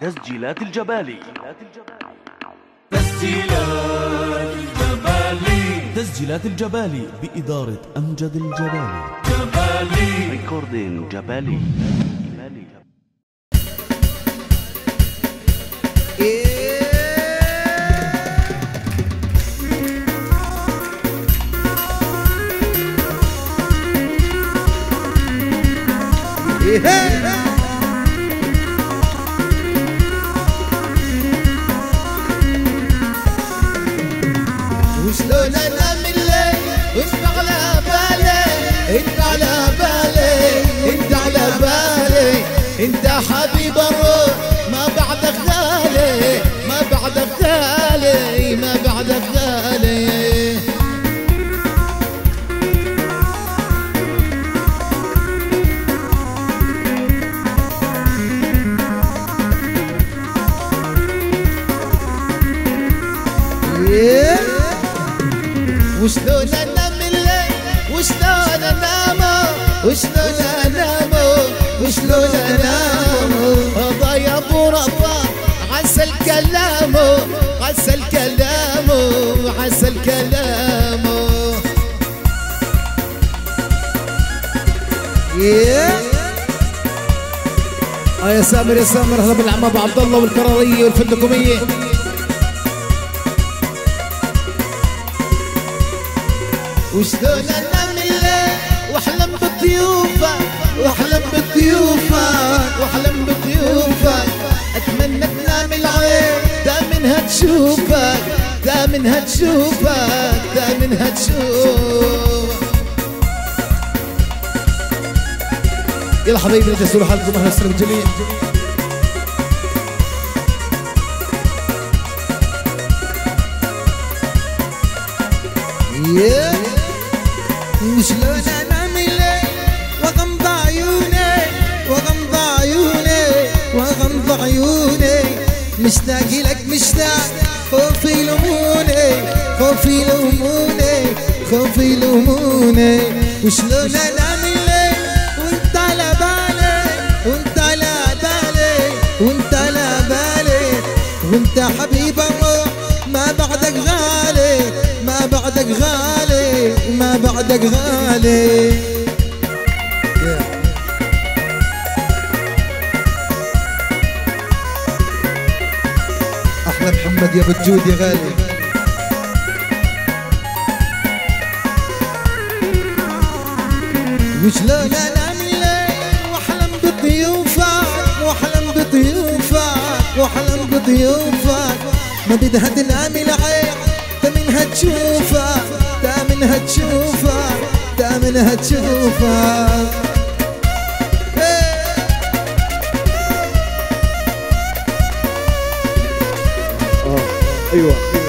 تسجيلات الجبالي. تسجيلات الجبالي. تسجيلات الجبالي بإدارة أمجد الجبالي. جبالي. ريكوردين جبالي. جبالي. وشلون إنت على بالي إنت على بالي إنت حبيب الروح ما بعدك غالي ما بعدك غالي ما بعدك غالي. وشلون وشلون انام وشلون انام هذا يا أبو ربا عسى الكلام عسى الكلام عسى الكلام yeah. آه يا سامر يا سامر هلا بالعم أبو عبد الله والكراريه والفندقوميه وشلون أنام واحلم بضيوفك واحلم بضيوفك واحلم بضيوفك. أتمنى تنام العين دامنها تشوفك دامنها تشوفك دامنها تشوفك يلا حبايبي نجسوا حالكم أهلا وسهلا بالجميع Yeah. مشتاق لك مشتاق. خوفي يلوموني خوفي يلوموني خوفي يلوموني وشلون أنام الليل؟ وانت على بالي وانت على بالي وانت على بالي. وانت حبيب الروح ما بعدك غالي ما بعدك غالي ما بعدك غالي. محمد يا يا غالي. وشلون انام الليل واحلم بضيوفك واحلم بضيوفك واحلم بضيوفك ما بدها تنام العين تا منها تشوفك تا منها تشوفك تا منها تشوفك everyone.